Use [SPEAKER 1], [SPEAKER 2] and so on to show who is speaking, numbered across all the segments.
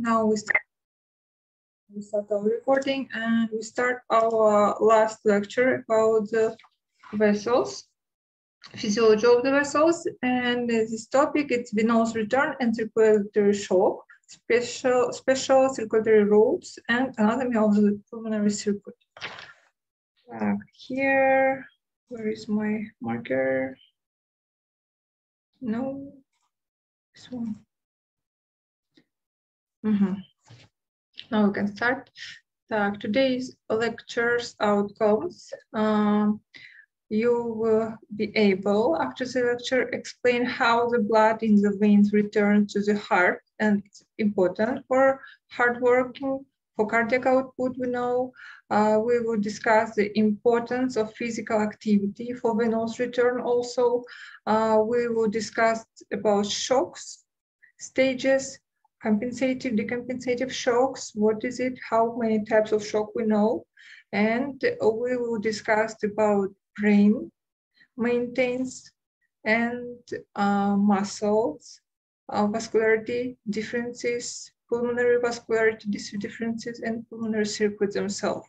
[SPEAKER 1] Now we start, we start our recording and we start our last lecture about the vessels, physiology of the vessels. And this topic is venous return and circulatory shock, special, special circulatory routes and anatomy of the pulmonary circuit. Uh, here, where is my marker? No, this one. Mm -hmm. Now we can start. Uh, today's lecture's outcomes. Um, you will be able, after the lecture, explain how the blood in the veins return to the heart, and it's important for hard working, for cardiac output, we know. Uh, we will discuss the importance of physical activity for venous return also. Uh, we will discuss about shocks, stages, compensative, decompensative shocks. What is it? How many types of shock we know? And we will discuss about brain maintains and uh, muscles, uh, vascularity differences, pulmonary vascularity differences, and pulmonary circuits themselves.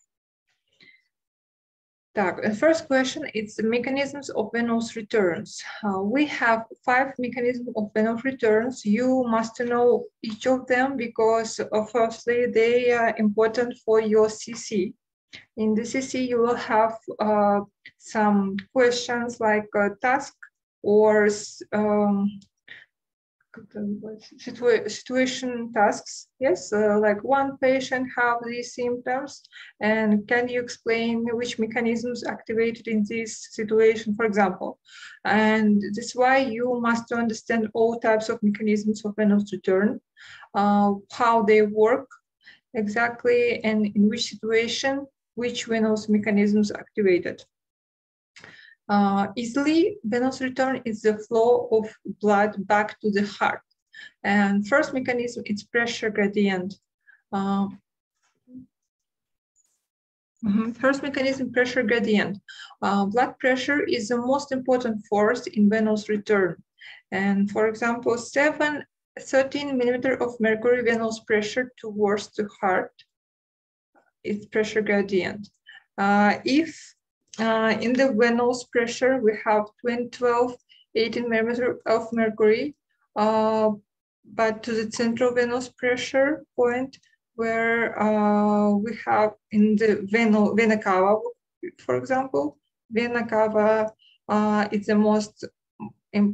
[SPEAKER 1] The first question is the mechanisms of venous returns. Uh, we have five mechanisms of venous returns. You must know each of them because uh, firstly, they are important for your CC. In the CC, you will have uh, some questions like task or um, situation tasks. Yes, uh, like one patient have these symptoms, and can you explain which mechanisms activated in this situation, for example? And that's why you must understand all types of mechanisms of venous return, uh, how they work exactly, and in which situation, which venous mechanisms activated. Uh, easily, venous return is the flow of blood back to the heart. And first mechanism, it's pressure gradient. Uh, mm -hmm. First mechanism, pressure gradient. Uh, blood pressure is the most important force in venous return. And for example, 7, 13 millimeter of mercury venous pressure towards the heart is pressure gradient. Uh, if uh, in the venous pressure, we have 20, 12, 18 millimeter of mercury, uh, but to the central venous pressure point where uh, we have in the veno, vena cava, for example, vena cava uh, is the most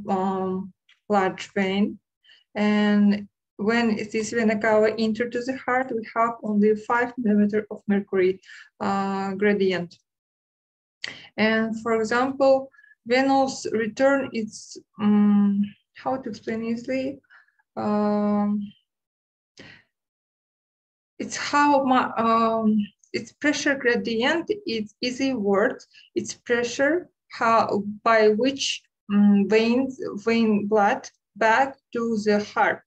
[SPEAKER 1] um, large vein. And when this vena cava enter to the heart, we have only five millimeter of mercury uh, gradient. And for example, venous return is, um, how to explain easily? Um, it's how my, um, it's pressure gradient, it's easy word, it's pressure how by which um, veins, vein blood back to the heart.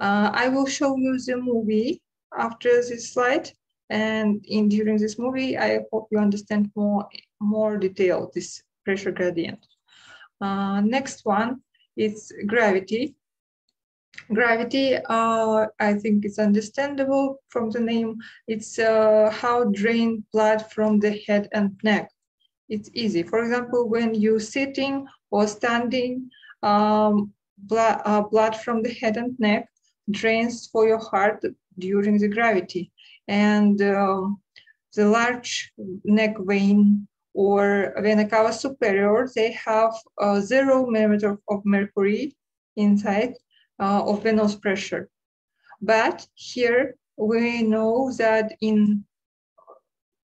[SPEAKER 1] Uh, I will show you the movie after this slide. And in during this movie, I hope you understand more more detail, this pressure gradient. Uh, next one is gravity. Gravity, uh, I think it's understandable from the name. It's uh, how drain blood from the head and neck. It's easy. For example, when you're sitting or standing, um, blood, uh, blood from the head and neck drains for your heart during the gravity. And um, the large neck vein or vena cava superior, they have uh, zero millimeter of mercury inside uh, of venous pressure. But here we know that in,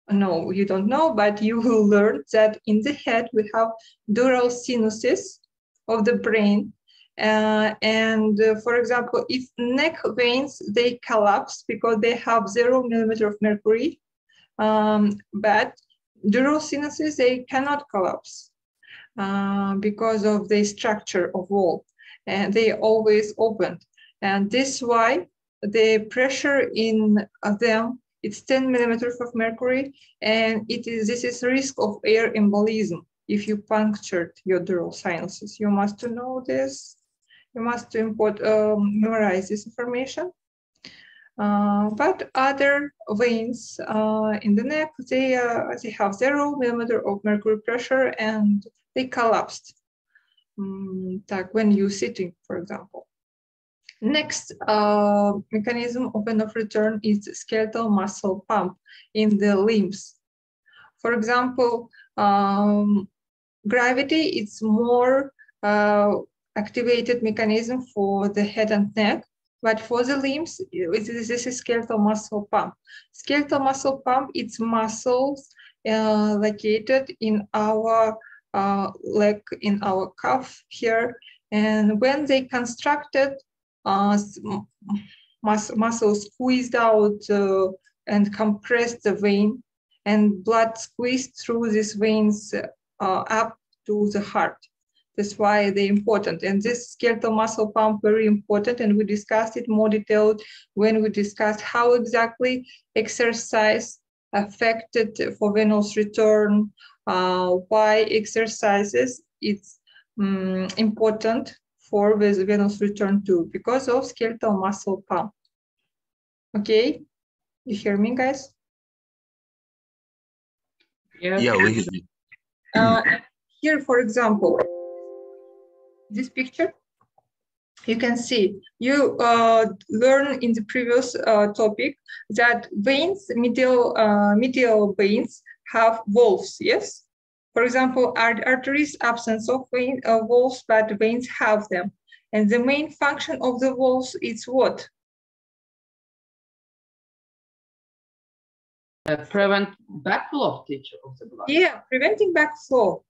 [SPEAKER 1] no, you don't know, but you will learn that in the head we have dural sinuses of the brain. Uh, and uh, for example, if neck veins, they collapse because they have zero millimeter of mercury. Um, but dural sinuses, they cannot collapse uh, because of the structure of wall and they always open. And this why the pressure in them, it's 10 millimeters of mercury and it is, this is risk of air embolism if you punctured your dural sinuses. You must know this. You must import, um, memorize this information. Uh, but other veins uh, in the neck, they, uh, they have zero millimeter of mercury pressure and they collapsed, um, like when you're sitting, for example. Next uh, mechanism of venous return is skeletal muscle pump in the limbs. For example, um, gravity is more uh, activated mechanism for the head and neck, but for the limbs, this is skeletal muscle pump. Skeletal muscle pump, it's muscles uh, located in our uh, leg, in our calf here. And when they constructed, uh, mus muscle squeezed out uh, and compressed the vein and blood squeezed through these veins uh, up to the heart. That's why they're important. And this skeletal muscle pump very important. And we discussed it more detailed when we discussed how exactly exercise affected for venous return, uh, why exercises it's um, important for venous return too, because of skeletal muscle pump. Okay, you hear me guys?
[SPEAKER 2] Yeah, yeah we hear you.
[SPEAKER 1] Uh, here, for example, this picture, you can see you uh, learn in the previous uh, topic that veins, medial, uh, medial veins have valves, yes? For example, arteries, absence of vein, uh, valves, but veins have them. And the main function of the valves is what?
[SPEAKER 2] Uh, prevent backflow teacher of the blood.
[SPEAKER 1] Yeah, preventing backflow.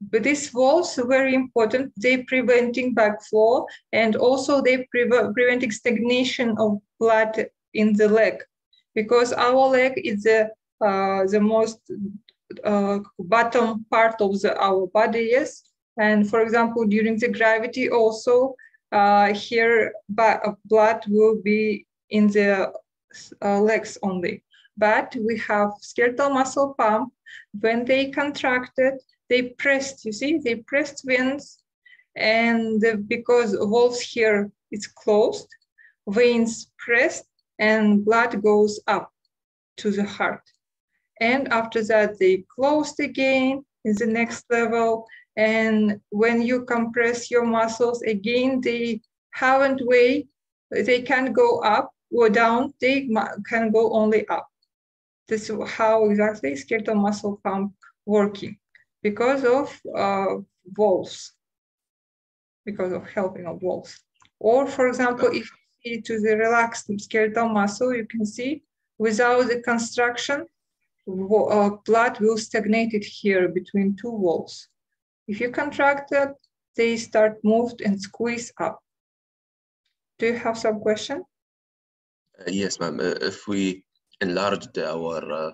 [SPEAKER 1] But these are very important. They preventing backflow and also they pre preventing stagnation of blood in the leg because our leg is the uh, the most uh, bottom part of the, our body, yes. And for example, during the gravity also, uh, here blood will be in the uh, legs only. But we have skeletal muscle pump. When they contracted, they pressed, you see, they pressed veins. And because valves here is closed, veins pressed and blood goes up to the heart. And after that, they closed again in the next level. And when you compress your muscles again, they haven't way, they can go up or down, they can go only up. This is how exactly skeletal muscle pump working because of uh, because of helping of valves. Or for example, if you see to the relaxed skeletal muscle, you can see without the construction, uh, blood will stagnate it here between two walls. If you contract it, they start moved and squeeze up. Do you have some question?
[SPEAKER 3] Uh, yes, ma'am. Uh, if we enlarged our uh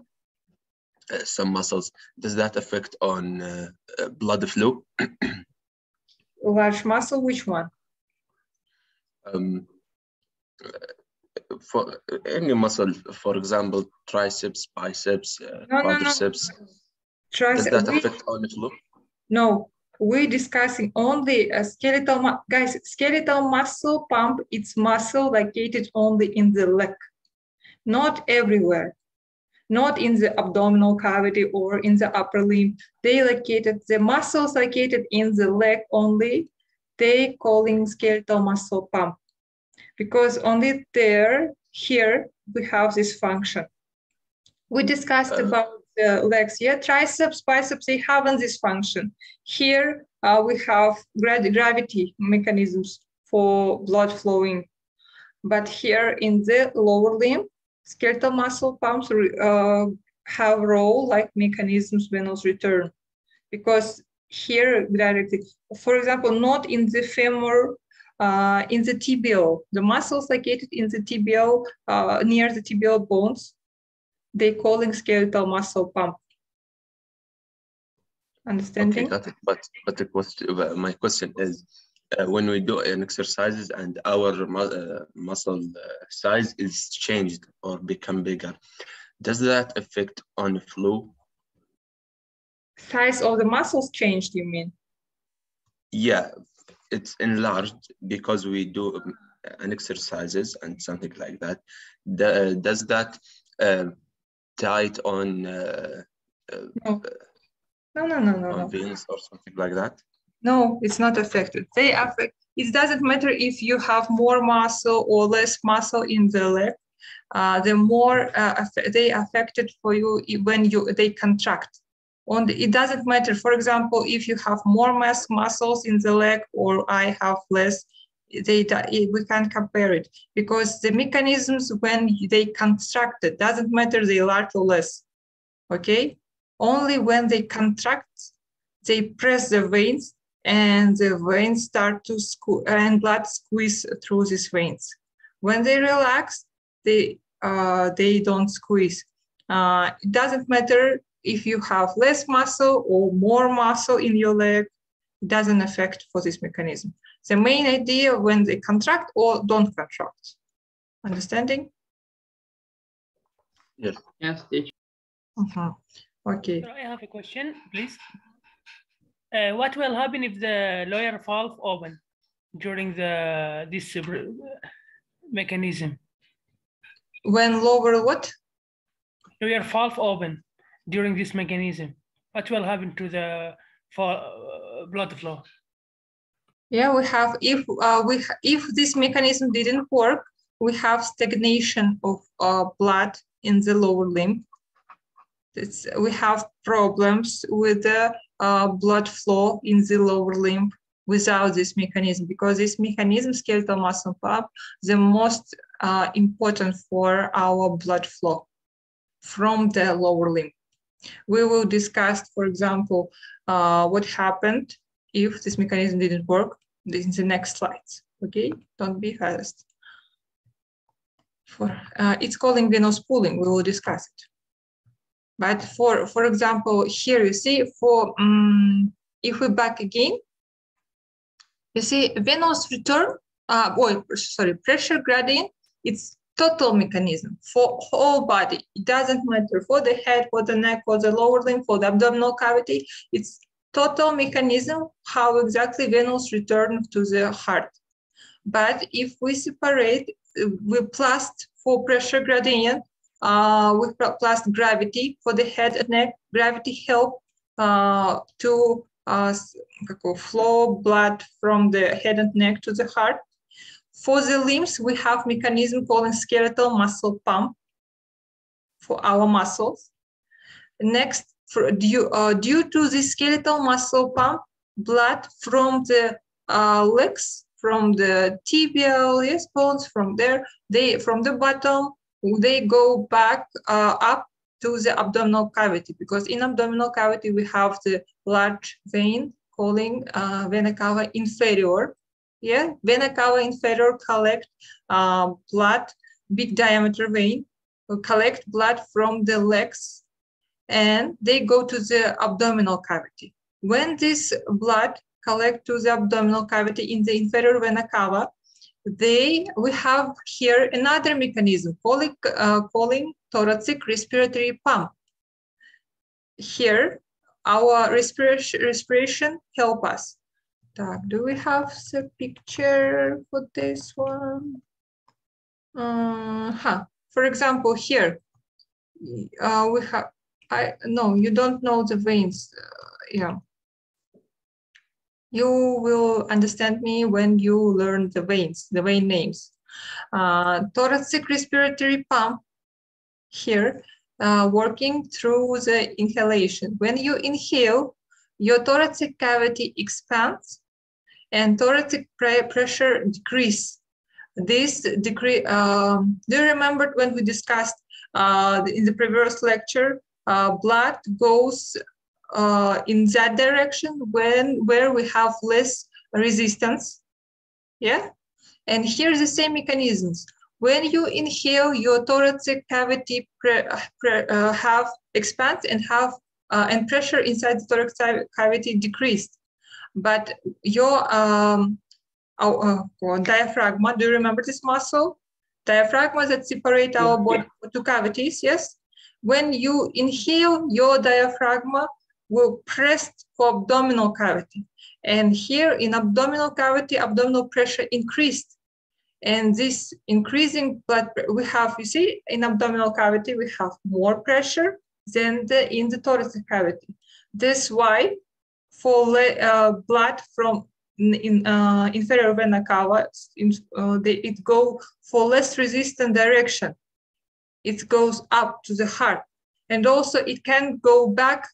[SPEAKER 3] some muscles, does that affect on uh, uh, blood flow?
[SPEAKER 1] Large muscle, which one?
[SPEAKER 3] Um, for any muscle, for example, triceps, biceps, uh, no, quadriceps, no, no. Does that affect on the flow?
[SPEAKER 1] No, we're discussing only a skeletal, guys, skeletal muscle pump, it's muscle located only in the leg, not everywhere, not in the abdominal cavity or in the upper limb. They located, the muscles located in the leg only, they calling skeletal muscle pump because only there, here, we have this function. We discussed uh, about the legs, yeah, triceps, biceps, they haven't this function. Here, uh, we have gravity mechanisms for blood flowing. But here in the lower limb, skeletal muscle pumps uh, have role like mechanisms venous return because here directly, for example, not in the femur uh, in the tibial, the muscles located in the tibial, uh, near the tibial bones, they calling skeletal muscle pump. Understanding?
[SPEAKER 3] Okay, got it. But but the question, uh, my question is, uh, when we do an exercises and our mu uh, muscle uh, size is changed or become bigger, does that affect on the flow?
[SPEAKER 1] Size of the muscles changed, you mean?
[SPEAKER 3] Yeah, it's enlarged because we do an exercises and something like that, the, does that uh, tight on uh,
[SPEAKER 1] no. no, no, no, no,
[SPEAKER 3] on
[SPEAKER 1] no.
[SPEAKER 3] veins or something like that?
[SPEAKER 1] No, it's not affected. They affect. It doesn't matter if you have more muscle or less muscle in the leg. Uh, the more uh, they affected for you when you they contract. On the, it doesn't matter. For example, if you have more mass muscles in the leg or I have less, they we can't compare it because the mechanisms when they contract it doesn't matter they large or less. Okay, only when they contract, they press the veins and the veins start to squeeze and blood squeeze through these veins. When they relax, they uh, they don't squeeze. Uh, it doesn't matter if you have less muscle or more muscle in your leg, it doesn't affect for this mechanism. The main idea when they contract or don't contract. Understanding?
[SPEAKER 3] Yes.
[SPEAKER 2] Yes, teacher.
[SPEAKER 1] Uh-huh. Okay.
[SPEAKER 4] I have a question, please. Uh, what will happen if the lower valve open during the this uh, mechanism?
[SPEAKER 1] When lower what?
[SPEAKER 4] Lower valve open during this mechanism. What will happen to the uh, blood flow?
[SPEAKER 1] Yeah, we have if uh, we if this mechanism didn't work, we have stagnation of uh, blood in the lower limb. It's, we have problems with the uh, blood flow in the lower limb without this mechanism because this mechanism, skeletal muscle pump, the most uh, important for our blood flow from the lower limb. We will discuss, for example, uh, what happened if this mechanism didn't work this in the next slides. Okay, don't be fast. For, uh, it's calling venous pooling. We will discuss it. But for, for example, here you see for, um, if we back again, you see venous return, uh, oh, sorry, pressure gradient, it's total mechanism for whole body. It doesn't matter for the head, for the neck, for the lower limb, for the abdominal cavity. It's total mechanism how exactly venous return to the heart. But if we separate, we plus for pressure gradient, uh, with plus gravity for the head and neck. Gravity help uh, to uh, flow blood from the head and neck to the heart. For the limbs, we have mechanism called skeletal muscle pump for our muscles. Next, for, due, uh, due to the skeletal muscle pump, blood from the uh, legs, from the tibial yes, bones, from there, they from the bottom they go back uh, up to the abdominal cavity because in abdominal cavity we have the large vein calling uh, vena cava inferior. Yeah, vena cava inferior collect uh, blood, big diameter vein, collect blood from the legs and they go to the abdominal cavity. When this blood collect to the abdominal cavity in the inferior vena cava, they we have here another mechanism calling, uh, calling thoracic respiratory pump. Here, our respiration, respiration help us. do we have the picture for this one? Uh -huh. For example, here, uh, we have, I no, you don't know the veins. Uh, yeah, you will understand me when you learn the veins, the vein names. Uh, thoracic respiratory pump here, uh, working through the inhalation. When you inhale, your thoracic cavity expands and thoracic pressure decrease. This decrease, um, do you remember when we discussed uh, in the previous lecture, uh, blood goes uh, in that direction when where we have less resistance. Yeah, and here's the same mechanisms. When you inhale, your thoracic cavity pre, pre, uh, have expands and have uh, and pressure inside the thoracic cavity decreased, but your um, uh, diaphragm. Do you remember this muscle? Diaphragma that separate our body two cavities. Yes. When you inhale, your diaphragm will press for abdominal cavity. And here in abdominal cavity, abdominal pressure increased. And this increasing blood, we have, you see, in abdominal cavity, we have more pressure than the, in the thoracic cavity. That's why for uh, blood from in uh, inferior vena cava, in, uh, they, it go for less resistant direction. It goes up to the heart. And also it can go back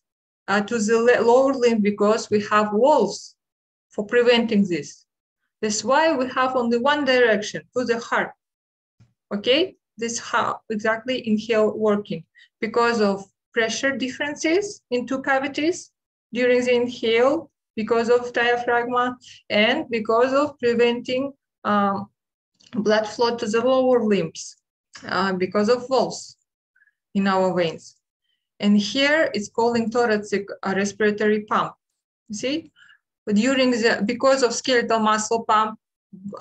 [SPEAKER 1] uh, to the lower limb because we have walls for preventing this. That's why we have only one direction to the heart. Okay, this how exactly inhale working because of pressure differences in two cavities during the inhale because of diaphragma and because of preventing um, blood flow to the lower limbs uh, because of walls in our veins. And here it's calling thoracic uh, respiratory pump. You see, during the because of skeletal muscle pump,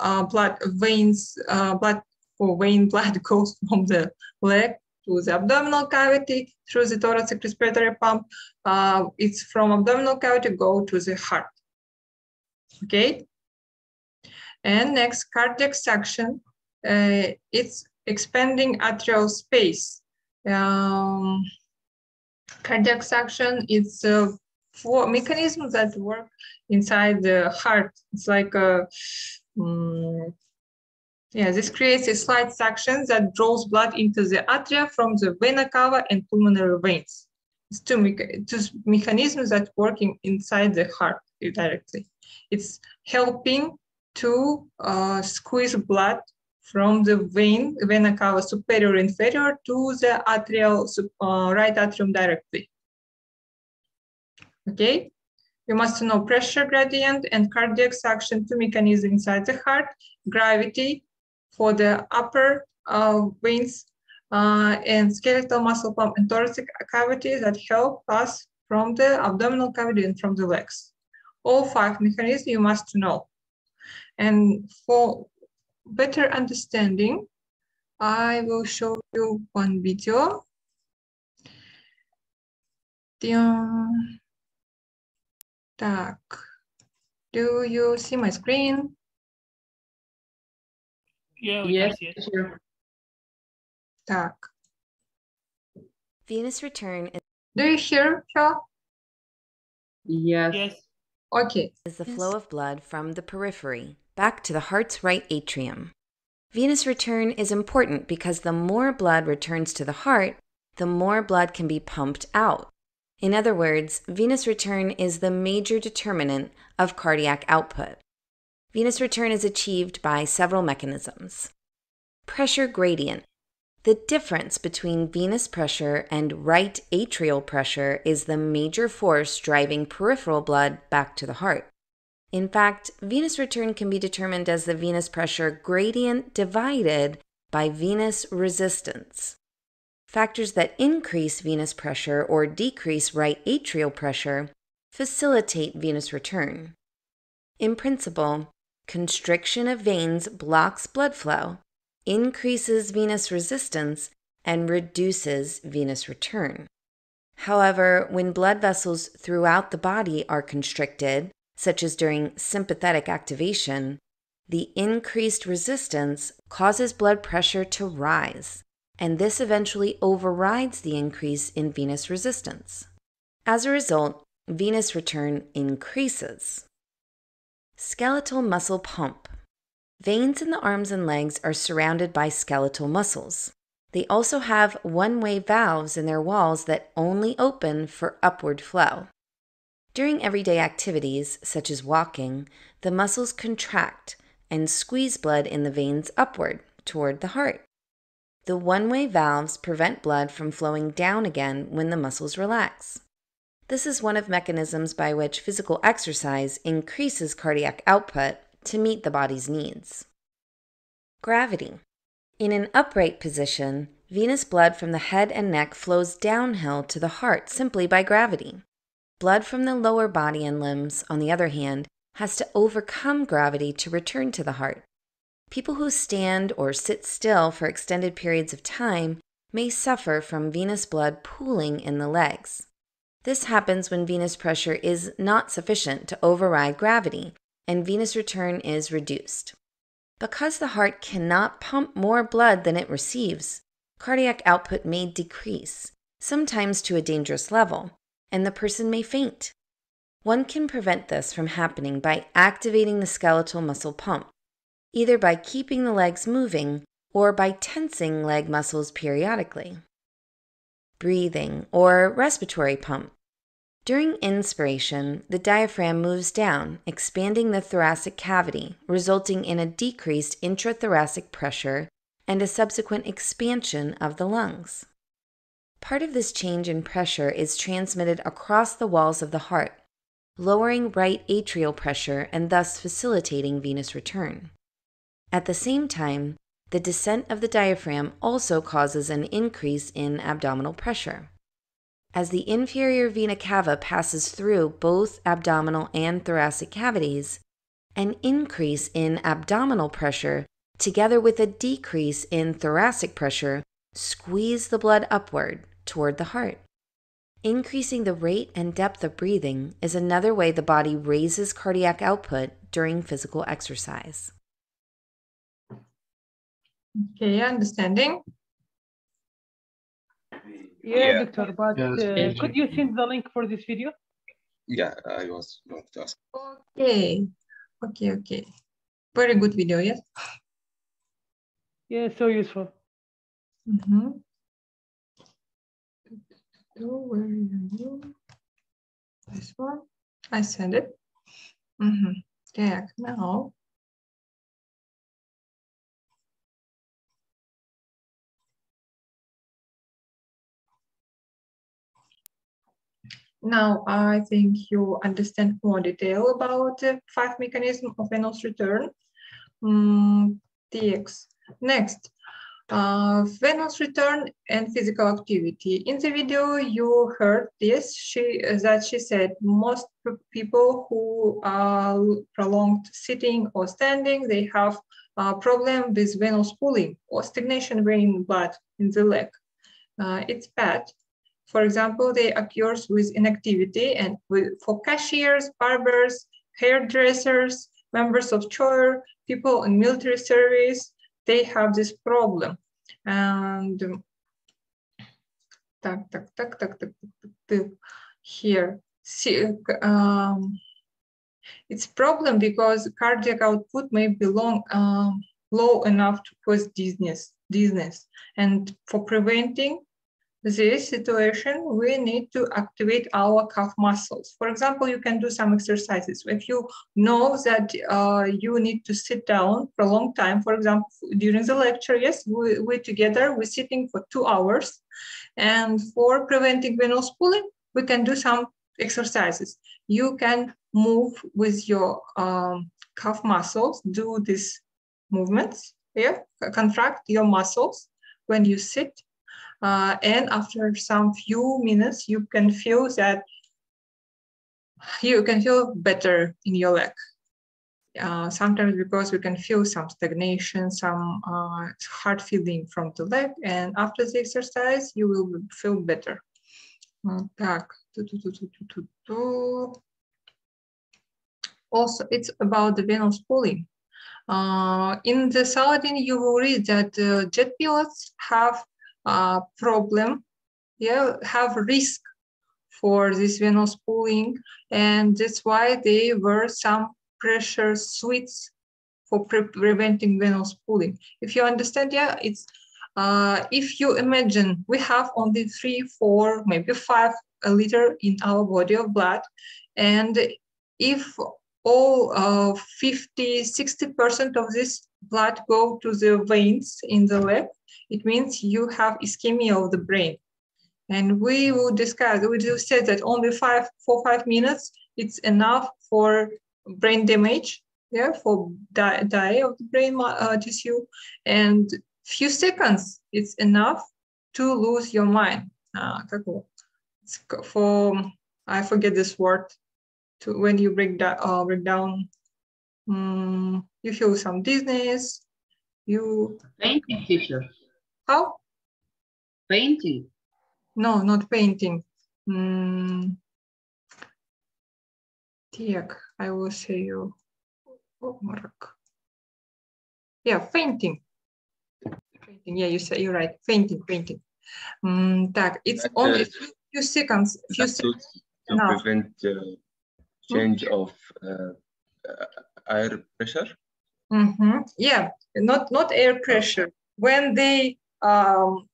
[SPEAKER 1] uh, blood veins, uh, blood or vein blood goes from the leg to the abdominal cavity through the thoracic respiratory pump. Uh, it's from abdominal cavity go to the heart. Okay. And next, cardiac suction. Uh, it's expanding atrial space. Um, cardiac suction is uh, four mechanisms that work inside the heart. It's like a, um, yeah, this creates a slight suction that draws blood into the atria from the vena cava and pulmonary veins. It's two, two mechanisms that working inside the heart directly. It's helping to uh, squeeze blood from the vein, vena cava superior inferior to the atrial, uh, right atrium directly. Okay, you must know pressure gradient and cardiac suction, two mechanisms inside the heart, gravity for the upper uh, veins uh, and skeletal muscle pump and thoracic cavity that help us from the abdominal cavity and from the legs. All five mechanisms you must know. And for better understanding, I will show you one video. Так, do you see my screen?
[SPEAKER 4] Yeah,
[SPEAKER 2] yes,
[SPEAKER 4] Yes.
[SPEAKER 1] Так.
[SPEAKER 5] Venous return.
[SPEAKER 1] Do you hear her?
[SPEAKER 2] Yes.
[SPEAKER 4] Yes.
[SPEAKER 1] Okay.
[SPEAKER 5] Is the flow of blood from the periphery back to the heart's right atrium. Venous return is important because the more blood returns to the heart, the more blood can be pumped out. In other words, venous return is the major determinant of cardiac output. Venous return is achieved by several mechanisms. Pressure gradient. The difference between venous pressure and right atrial pressure is the major force driving peripheral blood back to the heart. In fact, venous return can be determined as the venous pressure gradient divided by venous resistance. Factors that increase venous pressure or decrease right atrial pressure facilitate venous return. In principle, constriction of veins blocks blood flow, increases venous resistance, and reduces venous return. However, when blood vessels throughout the body are constricted, such as during sympathetic activation, the increased resistance causes blood pressure to rise, and this eventually overrides the increase in venous resistance. As a result, venous return increases. Skeletal muscle pump. Veins in the arms and legs are surrounded by skeletal muscles. They also have one way valves in their walls that only open for upward flow. During everyday activities, such as walking, the muscles contract and squeeze blood in the veins upward toward the heart. The one way valves prevent blood from flowing down again when the muscles relax. This is one of mechanisms by which physical exercise increases cardiac output to meet the body's needs. Gravity. In an upright position, venous blood from the head and neck flows downhill to the heart simply by gravity. Blood from the lower body and limbs, on the other hand, has to overcome gravity to return to the heart. People who stand or sit still for extended periods of time may suffer from venous blood pooling in the legs. This happens when venous pressure is not sufficient to override gravity and venous return is reduced. Because the heart cannot pump more blood than it receives, cardiac output may decrease, sometimes to a dangerous level, and the person may faint. One can prevent this from happening by activating the skeletal muscle pump, either by keeping the legs moving or by tensing leg muscles periodically. Breathing or respiratory pump. During inspiration, the diaphragm moves down, expanding the thoracic cavity, resulting in a decreased intrathoracic pressure and a subsequent expansion of the lungs. Part of this change in pressure is transmitted across the walls of the heart, lowering right atrial pressure and thus facilitating venous return. At the same time, the descent of the diaphragm also causes an increase in abdominal pressure. As the inferior vena cava passes through both abdominal and thoracic cavities, an increase in abdominal pressure together with a decrease in thoracic pressure squeeze the blood upward toward the heart. Increasing the rate and depth of breathing is another way the body raises cardiac output during physical exercise.
[SPEAKER 1] Okay, understanding?
[SPEAKER 4] Yeah,
[SPEAKER 3] Yeah.
[SPEAKER 4] doctor, but
[SPEAKER 2] Yes,
[SPEAKER 4] uh, could you send the link for this video?
[SPEAKER 3] Yeah, I was going to ask.
[SPEAKER 1] Okay, okay, okay. Very good video, yes?
[SPEAKER 4] Yeah, so useful.
[SPEAKER 1] Mm-hmm. Oh, where are you? This one. I send it. Mm-hmm. Yeah, now. Now, I think you understand more detail about the five mechanism of venous return. Mm, TX. Next, uh, venous return and physical activity. In the video, you heard this. She that she said most people who are prolonged sitting or standing, they have a problem with venous pooling or stagnation vein blood in the leg. Uh, it's bad. For example, they occurs with inactivity and with, for cashiers, barbers, hairdressers, members of choir, people in military service, they have this problem. And так, так, так, так, так, так, here. See, um, it's problem because cardiac output may be long, um, low enough to cause dizziness, dizziness. And for preventing this situation, we need to activate our calf muscles. For example, you can do some exercises. If you know that uh, you need to sit down for a long time, for example, during the lecture, yes, we, we together, we're sitting for two hours. And for preventing venous pooling, we can do some exercises. You can move with your um, calf muscles, do these movements, yeah, contract your muscles when you sit uh, and after some few minutes, you can feel that you can feel better in your leg. Uh, sometimes because we can feel some stagnation, some uh, hard feeling from the leg, and after the exercise, you will feel better. Uh, Так, ту-ту-ту-ту-ту-ту. Also, it's about the venous pooling. Uh, in the Saladin, you will read that uh, jet pilots have uh, problem, yeah, have risk for this venous pooling, and that's why they were some pressure suits for pre preventing venous pooling. If you understand, yeah, it's uh, if you imagine we have only three, four, maybe five a liter in our body of blood, and if all uh, 50, 60% of this blood go to the veins in the leg, it means you have ischemia of the brain. And we will discuss, we will say that only five, four, five minutes, it's enough for brain damage, yeah, for die, die of the brain uh, tissue. And few seconds, it's enough to lose your mind. Uh, for, I forget this word, to when you break, da- uh, break down, um, you feel some dizziness, you...
[SPEAKER 2] Painting teacher.
[SPEAKER 1] How?
[SPEAKER 2] Painting.
[SPEAKER 1] No, not painting. Mm. Так, I will say you. Обморок. yeah, fainting. Fainting, yeah, you say you're right. Fainting, fainting. Mm, так, it's
[SPEAKER 3] That,
[SPEAKER 1] only
[SPEAKER 3] uh,
[SPEAKER 1] few seconds. Few
[SPEAKER 3] That
[SPEAKER 1] seconds.
[SPEAKER 3] to, to
[SPEAKER 1] No.
[SPEAKER 3] prevent uh, change of uh, uh, air pressure.
[SPEAKER 1] Mhm. Yeah, not not air pressure. When they um,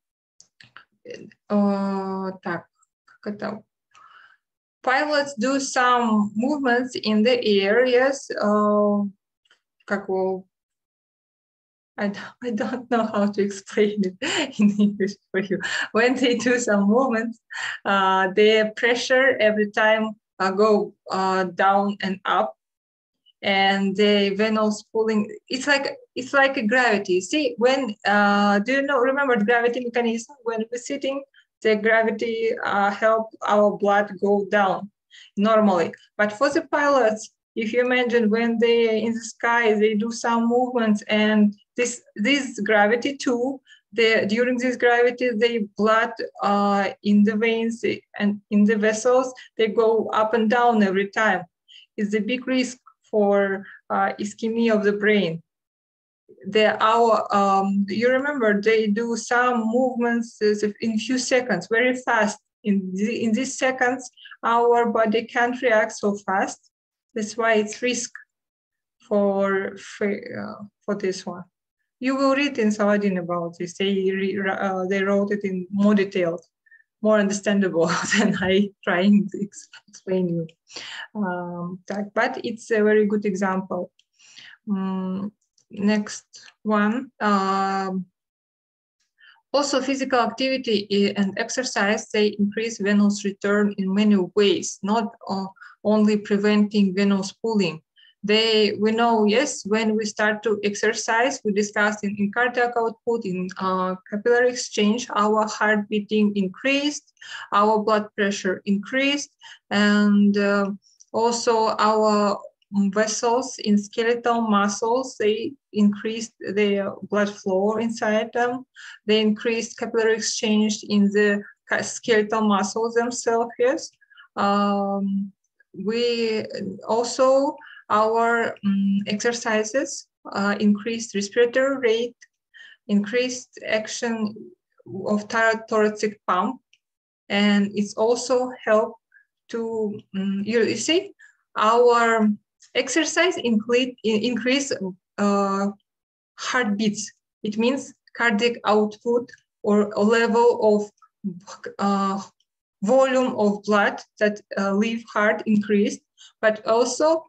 [SPEAKER 1] uh, так, как это? Pilots do some movements in the air, yes. Uh, как его- I, don't- I don't know how to explain it in English for you. When they do some movements, uh, their pressure every time uh, go uh, down and up. And the venous pulling it's like it's like a gravity. See when uh do you know remember the gravity mechanism? When we're sitting the gravity uh, help our blood go down normally. But for the pilots if you imagine when they in the sky they do some movements and this this gravity too the during this gravity the blood uh in the veins and in the vessels they go up and down every time it's a big risk for uh, ischemia of the brain. The our um, you remember they do some movements in few seconds, very fast. In the, in these seconds, our body can't react so fast. That's why it's risk for for, uh, for this one. You will read in Saladin about this. They uh, they wrote it in more detailed, more understandable than I trying to explain you um, but it's a very good example. Mm, next one. Um, also, physical activity and exercise, they increase venous return in many ways, not only preventing venous pooling. They, we know, yes, when we start to exercise, we discussed in, in cardiac output, in uh, capillary exchange, our heart beating increased, our blood pressure increased, and uh, also our vessels in skeletal muscles they increased their blood flow inside them. They increased capillary exchange in the skeletal muscles themselves yes. Um, we also our um, exercises uh, increased respiratory rate increased action of thor- thoracic pump and it's also help to um, you, see our exercise include increase uh, heartbeats. It means cardiac output or a level of uh, volume of blood that uh, leave heart increased but also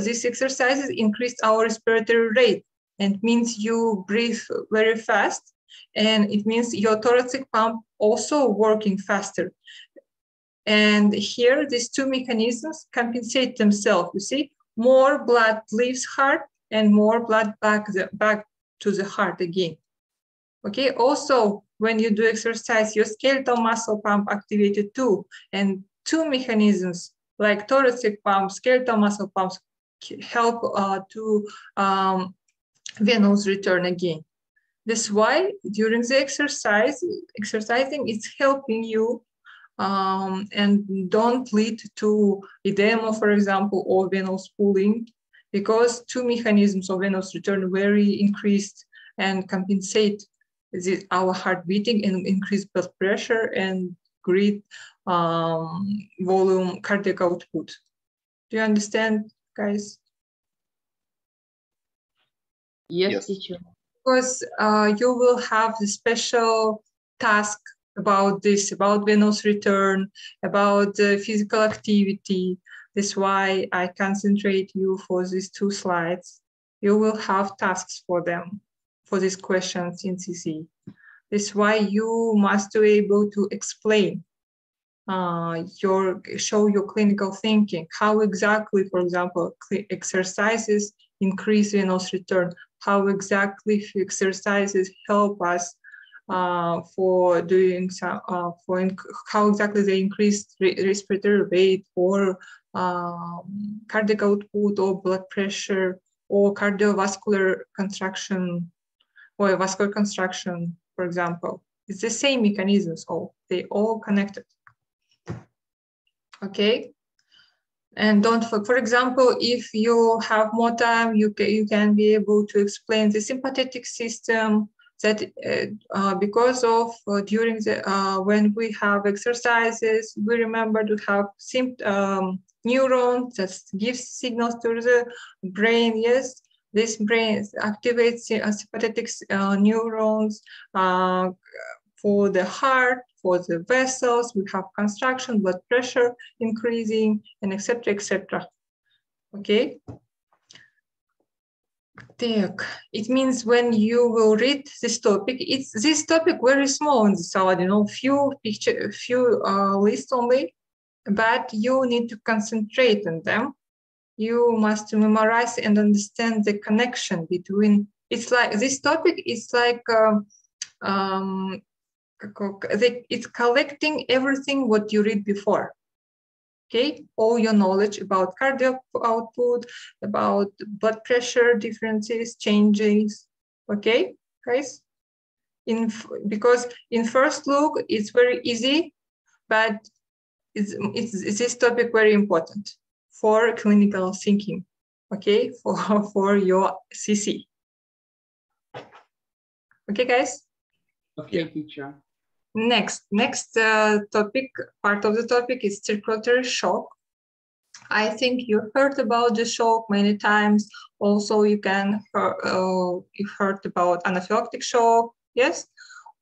[SPEAKER 1] these exercises increased our respiratory rate and means you breathe very fast and it means your thoracic pump also working faster and here, these two mechanisms compensate themselves. You see, more blood leaves heart and more blood back, the, back to the heart again. Okay, also, when you do exercise, your skeletal muscle pump activated too. And two mechanisms like thoracic pump, skeletal muscle pumps help uh, to um, venous return again. That's why during the exercise, exercising is helping you um, and don't lead to edema, for example, or venous pooling, because two mechanisms of venous return very increased and compensate the, our heart beating and increase blood pressure and great um, volume cardiac output. Do you understand, guys?
[SPEAKER 2] Yes,
[SPEAKER 3] Yes.
[SPEAKER 2] teacher.
[SPEAKER 1] Because uh, you will have the special task about this, about venous return, about uh, physical activity. That's why I concentrate you for these two slides. You will have tasks for them, for these questions in CC. That's why you must be able to explain uh, your, show your clinical thinking, how exactly, for example, exercises increase venous return, how exactly exercises help us uh, for doing some, uh, for how exactly they increase re- respiratory rate or um, cardiac output or blood pressure or cardiovascular contraction or vascular construction, for example. It's the same mechanisms, all they all connected. Okay. And don't, for, example, if you have more time, you can, you can be able to explain the sympathetic system that uh, uh, because of uh, during the, uh, when we have exercises, we remember to have um, neurons that gives signals to the brain, yes, this brain activates sympathetic uh, neurons uh, for the heart, for the vessels. We have construction, blood pressure increasing, and etc. etc. Okay. It means when you will read this topic, it's this topic very small in the slide, you know, few picture, few uh, lists only, but you need to concentrate on them you must memorize and understand the connection between it's like this topic is like um, um, it's collecting everything what you read before. Okay? All your knowledge about cardiac output about blood pressure differences changes. Okay guys? In because in first look it's very easy but it's, it's this topic very important for clinical thinking, okay, for, for your CC. Okay, guys?
[SPEAKER 2] Okay, teacher.
[SPEAKER 1] Next, next uh, topic, part of the topic is circulatory shock. I think you heard about the shock many times. Also, you can uh, you heard about anaphylactic shock, yes,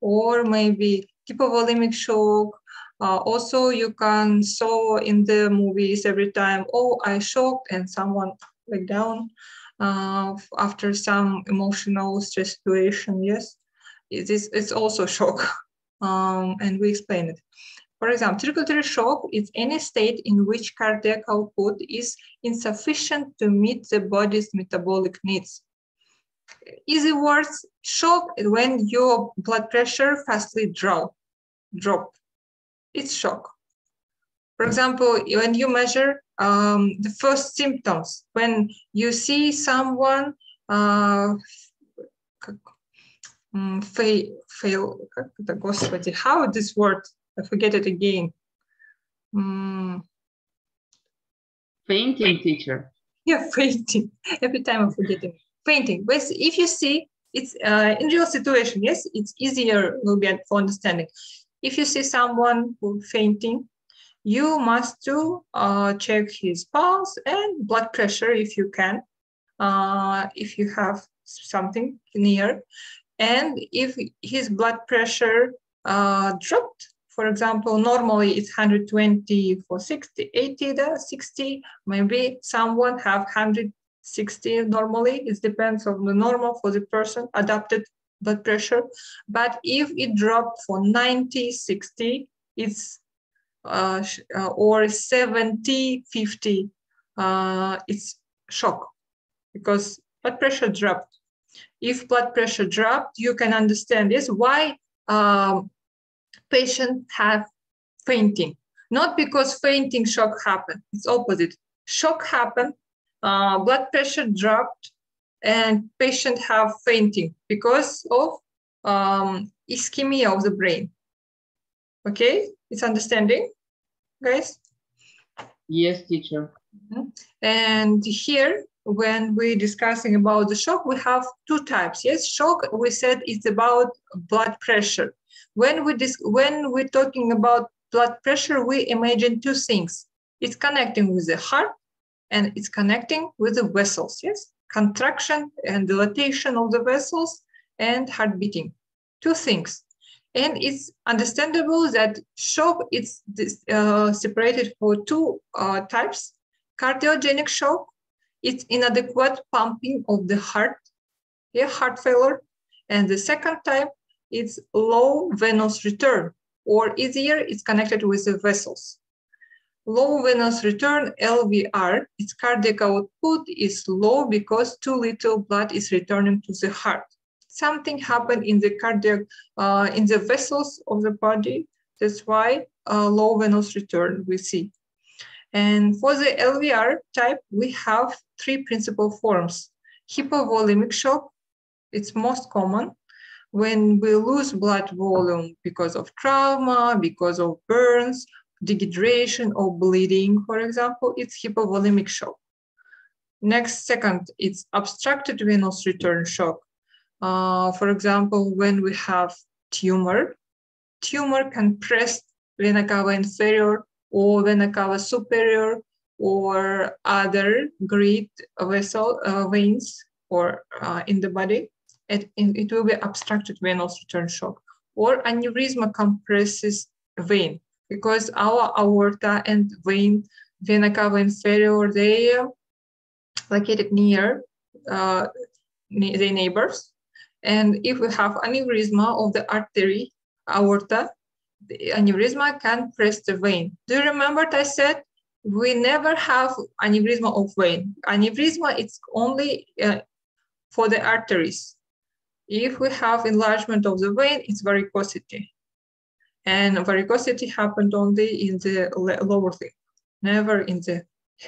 [SPEAKER 1] or maybe hypovolemic shock, uh, also, you can saw in the movies every time, oh, I shocked and someone went down uh, after some emotional stress situation. Yes, it is, it's also shock. Um, and we explain it. For example, circulatory shock is any state in which cardiac output is insufficient to meet the body's metabolic needs. Easy words, shock when your blood pressure fastly drop, drop it's shock. For example, when you measure um, the first symptoms, when you see someone uh, fail, fail, how this word, I forget it again.
[SPEAKER 2] Um, fainting, teacher.
[SPEAKER 1] Yeah, fainting. Every time I forget it. Fainting. But if you see, it's uh, in real situation, yes, it's easier will be for understanding. If you see someone who fainting, you must do uh, check his pulse and blood pressure if you can, uh, if you have something near. And if his blood pressure uh, dropped, for example, normally it's 120 for 60, 80, 60, maybe someone have 160 normally. It depends on the normal for the person adapted blood pressure. But if it dropped for 90, 60, it's uh, uh, or 70, 50, uh, it's shock because blood pressure dropped. If blood pressure dropped, you can understand this, why um, patients have fainting. Not because fainting shock happened, it's opposite. Shock happened, uh, blood pressure dropped, and patient have fainting because of um, ischemia of the brain. Okay, it's understanding, guys?
[SPEAKER 2] Yes, teacher.
[SPEAKER 1] Mm -hmm. And here, when we're discussing about the shock, we have two types. Yes, shock, we said it's about blood pressure. When, we dis when we're talking about blood pressure, we imagine two things. It's connecting with the heart and it's connecting with the vessels, yes? Contraction and dilatation of the vessels and heart beating. Two things. And it's understandable that shock is uh, separated for two uh, types. Cardiogenic shock, it's inadequate pumping of the heart, yeah, heart failure. And the second type is low venous return, or easier, it's connected with the vessels. Low venous return, LVR, its cardiac output is low because too little blood is returning to the heart. Something happened in the cardiac, uh, in the vessels of the body. That's why uh, low venous return we see. And for the LVR type, we have three principal forms. Hypovolemic shock, it's most common when we lose blood volume because of trauma, because of burns, dehydration or bleeding, for example, it's hypovolemic shock. Next, second, it's obstructed venous return shock. Uh, for example, when we have tumor, tumor can press vena cava inferior or vena cava superior or other great vessel uh, veins or uh, in the body. It, it will be obstructed venous return shock or aneurysma compresses vein because our aorta and vein, vena cava inferior, they are located near uh, the neighbors. And if we have aneurysma of the artery, aorta, the aneurysma can press the vein. Do you remember what I said? We never have aneurysma of vein. Aneurysma, it's only uh, for the arteries. If we have enlargement of the vein, it's varicosity. And varicosity happened only in the lower leg, never in the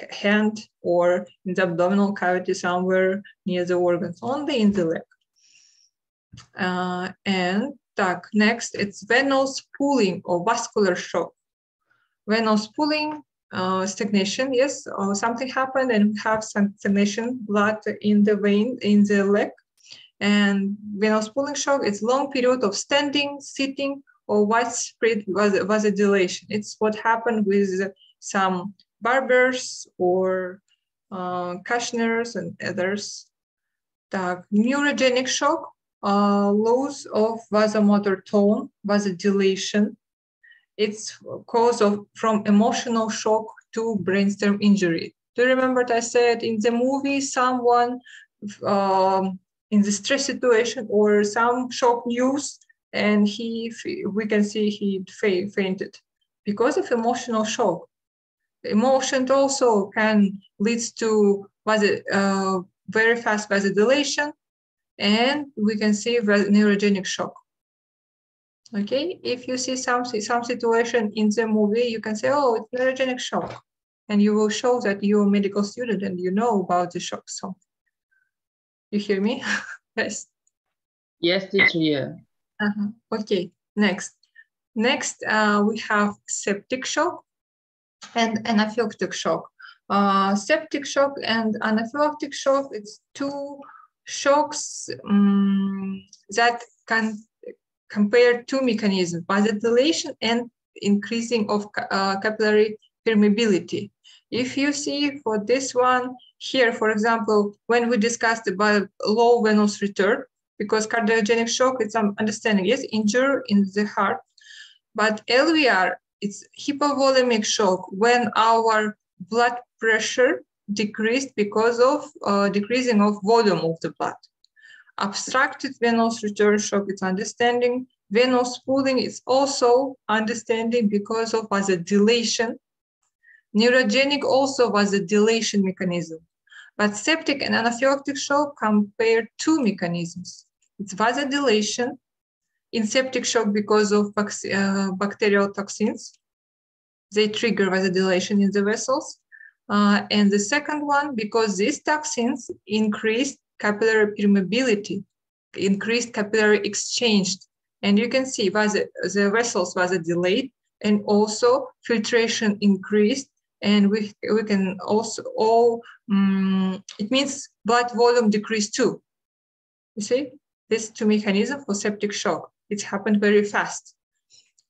[SPEAKER 1] hand or in the abdominal cavity somewhere near the organs, only in the leg. Uh, and next, it's venous pooling or vascular shock. Venous pooling, uh, stagnation, yes, or something happened and we have some stagnation, blood in the vein, in the leg. And venous pooling shock, it's long period of standing, sitting, or widespread vasodilation. It's what happened with some barbers or uh, Kushners and others. The neurogenic shock, uh, loss of vasomotor tone, vasodilation. It's cause of from emotional shock to brainstem injury. Do you remember what I said in the movie? Someone um, in the stress situation or some shock news and he we can see he fainted because of emotional shock. Emotion also can lead to uh, very fast vasodilation and we can see neurogenic shock. Okay if you see some some situation in the movie you can say oh it's neurogenic shock. And you will show that you're a medical student and you know about the shock so. You hear me? Yes.
[SPEAKER 2] Yes teacher yeah
[SPEAKER 1] uh -huh. Okay, next. Next, uh, we have septic shock and anaphylactic shock. Uh, septic shock and anaphylactic shock, it's two shocks um, that can compare two mechanisms, vasodilation and increasing of uh, capillary permeability. If you see for this one here, for example, when we discussed about low venous return, because cardiogenic shock is some understanding, yes, injury in the heart, but LVR, it's hypovolemic shock when our blood pressure decreased because of uh, decreasing of volume of the blood. Obstructed venous return shock is understanding. Venous pooling is also understanding because of vasodilation. Neurogenic also vasodilation mechanism. But septic and anaphylactic shock compare two mechanisms. It's vasodilation in septic shock because of uh, bacterial toxins. They trigger vasodilation in the vessels. Uh, and the second one, because these toxins increase capillary permeability, increased capillary exchange. And you can see vas- the vessels vasodilated and also filtration increased. And we, we can also, all, um, it means blood volume decreased too. You see? These two mechanisms for septic shock. It happened very fast.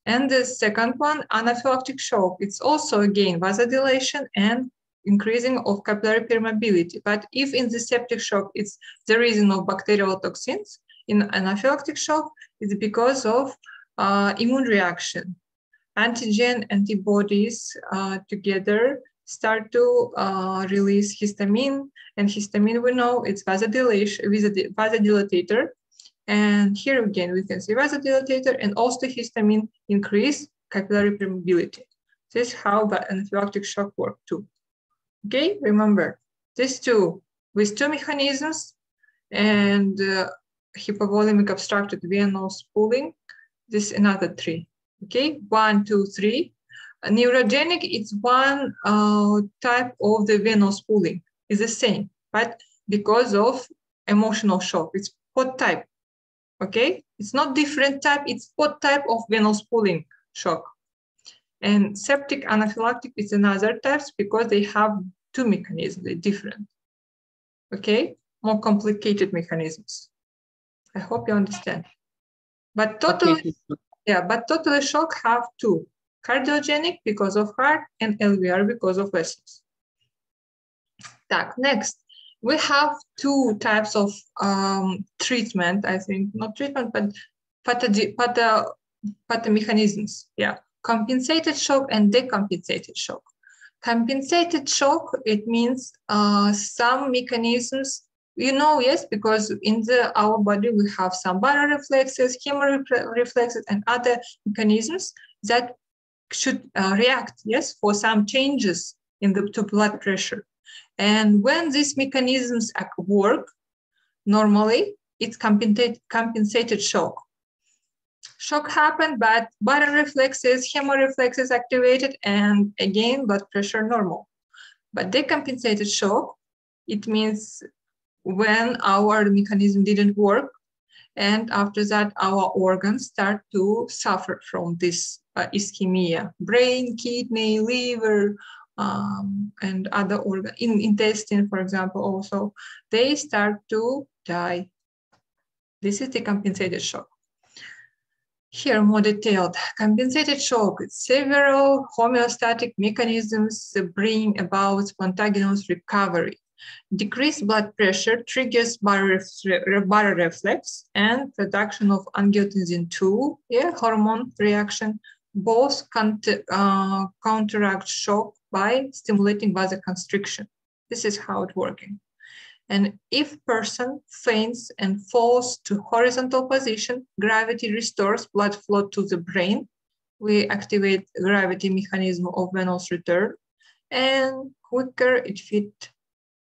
[SPEAKER 1] And the second one, anaphylactic shock. It's also again vasodilation and increasing of capillary permeability. But if in the septic shock, it's the reason of bacterial toxins, in anaphylactic shock, it's because of uh, immune reaction. Antigen antibodies uh, together start to uh, release histamine, and histamine we know it's vasodilation, vasodilatator, and here again, we can see vasodilatator and also histamine increase capillary permeability. This is how the anaphylactic shock work too. Okay, remember, these two, with two mechanisms and uh, hypovolemic obstructed venous pooling, this another three. Okay, one, two, three. Neurogenic, it's one uh, type of the venous pooling. It's the same, but because of emotional shock, it's what type? okay? It's not different type, it's what type of venous pooling shock. And septic anaphylactic is another types because they have two mechanisms, they're different. Okay, more complicated mechanisms. I hope you understand. But totally,
[SPEAKER 2] Okay,
[SPEAKER 1] yeah, but totally shock have two, cardiogenic because of heart and LVR because of vessels. Так, next, we have two types of um, treatment, I think, not treatment, but patho- patho- pathomechanisms. Yeah, compensated shock and decompensated shock. Compensated shock, it means uh, some mechanisms, you know, yes, because in the our body we have some baroreflexes, hemoreflexes, and other mechanisms that should uh, react, yes, for some changes in the to blood pressure. And when these mechanisms work, normally it's compensated, compensated shock. Shock happened, but baroreflexes, hemoreflexes activated, and again, blood pressure normal. But decompensated shock, it means when our mechanism didn't work, and after that, our organs start to suffer from this uh, ischemia, brain, kidney, liver, um, and other organ, in intestine, for example, also, they start to die. This is the compensated shock. Here, more detailed. Compensated shock. Several homeostatic mechanisms bring about spontaneous recovery. Decreased blood pressure triggers baroreflex and production of angiotensin 2 yeah, hormone reaction. Both uh, counteract shock by stimulating vasoconstriction. This is how it's working. And if person faints and falls to horizontal position, gravity restores blood flow to the brain. We activate gravity mechanism of venous return and quicker it fit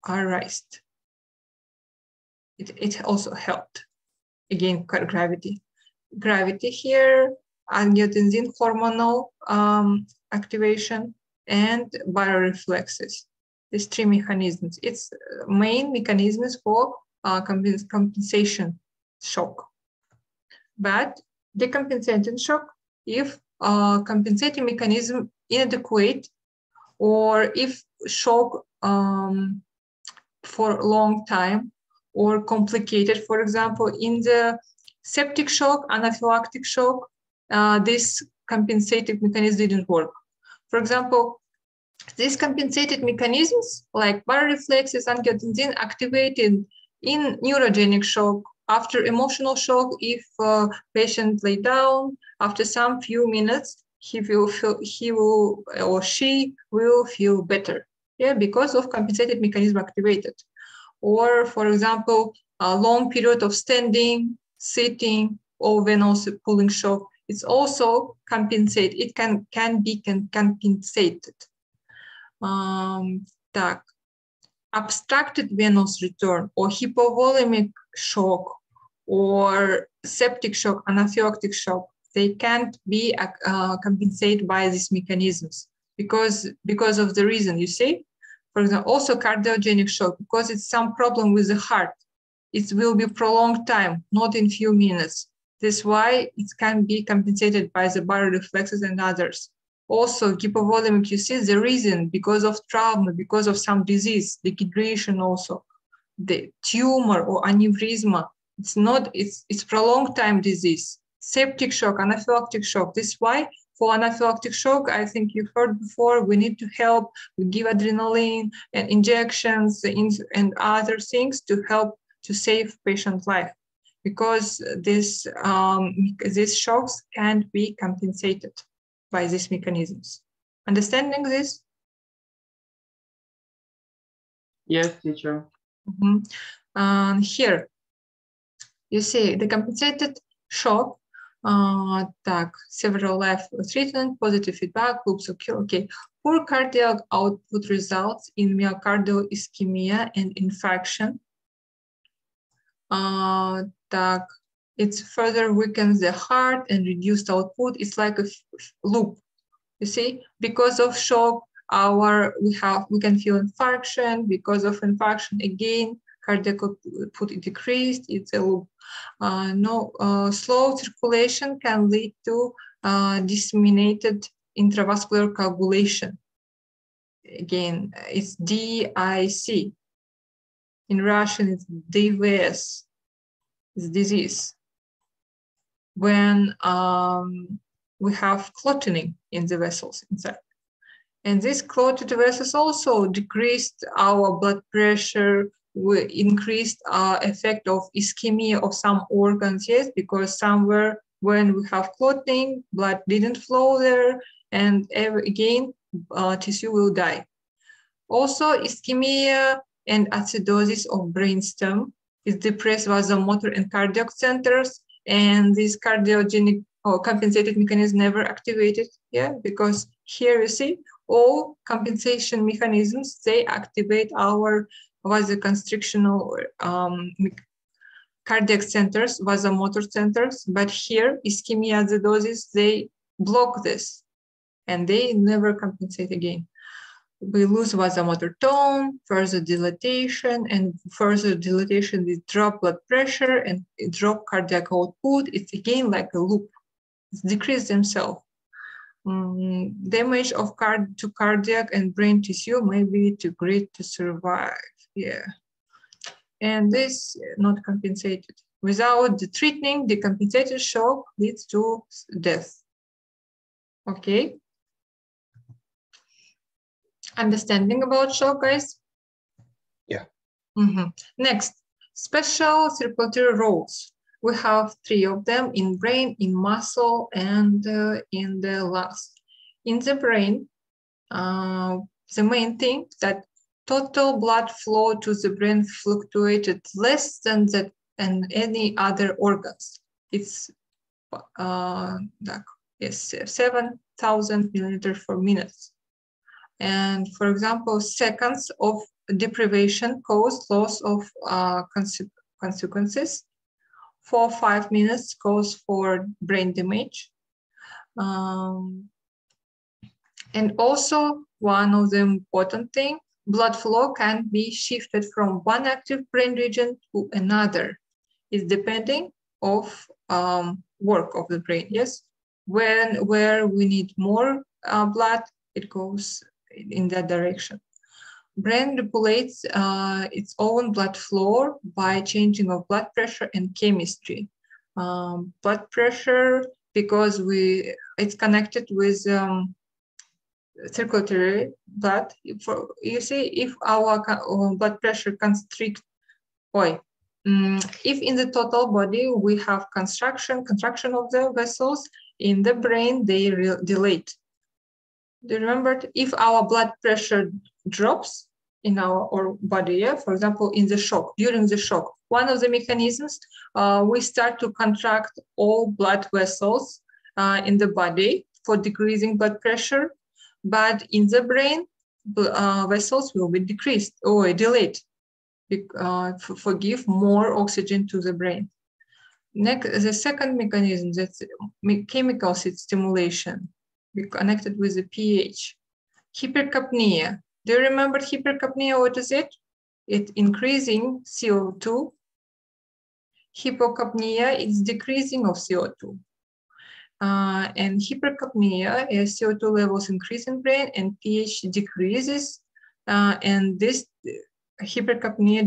[SPEAKER 1] are raised. It, it also helped. Again, gravity. Gravity here, angiotensin hormonal um, activation, and baroreflexes. These three mechanisms. It's main mechanisms for uh, compensation shock. But decompensating shock, if uh, compensating mechanism inadequate, or if shock um, for a long time or complicated, for example, in the septic shock, anaphylactic shock, uh, this compensating mechanism didn't work. For example, these compensated mechanisms like baroreflexes and angiotensin activated in neurogenic shock after emotional shock if uh, patient lay down after some few minutes he will feel he will or she will feel better. Yeah because of compensated mechanism activated. Or for example a long period of standing sitting or venous pooling shock it's also compensate. It can can be can, compensated. Um, так. Obstructed venous return or hypovolemic shock or septic shock, anaphylactic shock, they can't be uh, compensated by these mechanisms because because of the reason you say for example also cardiogenic shock because it's some problem with the heart it will be prolonged time not in few minutes that's why it can be compensated by the baroreflexes and others also hypovolemic, you see the reason because of trauma, because of some disease, dehydration also, the tumor or aneurysma. It's not, it's, it's prolonged time disease. Septic shock, anaphylactic shock. This is why for anaphylactic shock, I think you've heard before, we need to help, we give adrenaline and injections and other things to help to save patient life because this, um, these shocks can't be compensated by these mechanisms. Understanding this?
[SPEAKER 2] Yes, teacher.
[SPEAKER 1] Mm-hmm. Um, here, you see the compensated shock, uh, так, several life treatment, positive feedback, loops occur, okay. Poor cardiac output results in myocardial ischemia and infarction. Uh, it further weakens the heart and reduced output. It's like a loop, you see? Because of shock, our we have we can feel infarction. Because of infarction, again, cardiac output decreased. It's a loop. Uh, no, uh, slow circulation can lead to uh, disseminated intravascular coagulation. Again, it's DIC. In Russian, it's DVS disease. When um, we have clotting in the vessels inside. And this clotted vessels also decreased our blood pressure, we increased our effect of ischemia of some organs, yes, because somewhere when we have clotting, blood didn't flow there, and again, uh, tissue will die. Also, ischemia and acidosis of brainstem is depressed vasomotor and cardiac centers, and these cardiogenic or compensated mechanism never activated, yeah, because here you see all compensation mechanisms, they activate our vasoconstrictional um, cardiac centers, vasomotor centers, but here ischemia acidosis, they block this and they never compensate again. We lose vasomotor tone, further dilatation, and further dilatation with drop blood pressure and drop cardiac output. It's again like a loop. It's decrease themselves. Um, damage of card to cardiac and brain tissue may be too great to survive. Yeah. And this not compensated. Without the treating, the compensated shock leads to death. Okay. Understanding about guys?
[SPEAKER 3] Yeah.
[SPEAKER 1] Mm -hmm. Next, special circulatory routes. We have three of them in brain, in muscle, and uh, in the lungs. In the brain, uh, the main thing that total blood flow to the brain fluctuated less than that and any other organs. It's uh, yes, 7,000 milliliters per minute. And for example, seconds of deprivation cause loss of uh, consequences. Four five minutes cause for brain damage. Um, and also one of the important thing blood flow can be shifted from one active brain region to another. It's depending of um, work of the brain, yes? When, where we need more uh, blood, it goes in that direction. Brain regulates uh, its own blood flow by changing of blood pressure and chemistry. Um, blood pressure, because we it's connected with um, circulatory blood. For you see, if our uh, blood pressure constrict, boy, um, if in the total body we have construction, contraction of the vessels, in the brain they dilate. Do you remember if our blood pressure drops in our body, yeah, for example, in the shock, during the shock, one of the mechanisms, uh, we start to contract all blood vessels uh, in the body for decreasing blood pressure but in the brain, uh, vessels will be decreased or delayed, uh, more oxygen to the brain. Next, the second mechanism that's chemical stimulation, be connected with the pH. Hypercapnia. Do you remember hypercapnia? What is it? It increasing CO2. Hypocapnia is decreasing of CO2. Uh, and hypercapnia is CO2 levels increase in brain and pH decreases. Uh, and this hypercapnia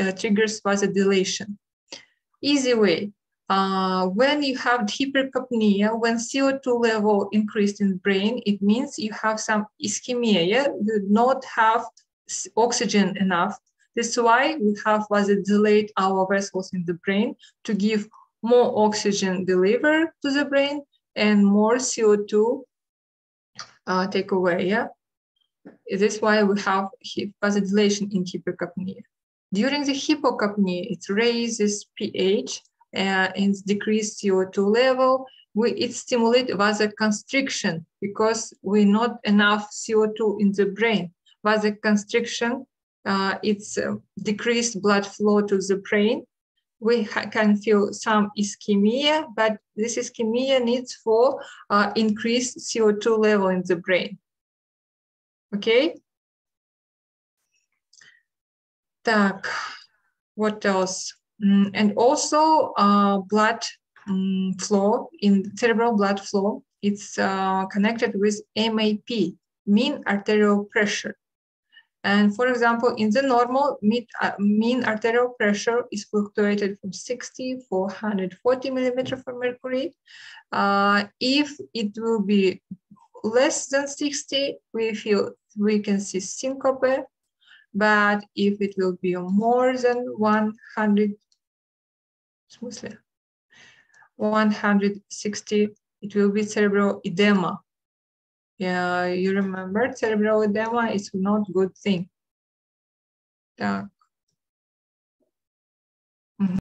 [SPEAKER 1] uh, triggers vasodilation. Easy way. Uh, when you have hypercapnia, when CO2 level increased in brain, it means you have some ischemia. You do not have oxygen enough. That's why we have vasodilate our vessels in the brain to give more oxygen delivered to the brain and more CO2 uh, take away. Yeah, this is why we have vasodilation in hypercapnia. During the hypocapnia, it raises pH uh, and decrease CO2 level. We, it stimulates vasoconstriction because we not enough CO2 in the brain. Vasoconstriction, uh, it's uh, decreased blood flow to the brain we can feel some ischemia, but this ischemia needs for uh, increased CO2 level in the brain. Okay? Так, what else? Mm, and also uh, blood um, flow in cerebral blood flow, it's uh, connected with MAP, mean arterial pressure. And for example, in the normal, mean, uh, mean arterial pressure is fluctuated from 60, 440 millimeter for mercury. Uh, if it will be less than 60, we feel we can see syncope. But if it will be more than 100, smoothly, 160, it will be cerebral edema. Yeah, you remember cerebral edema is not good thing. Так.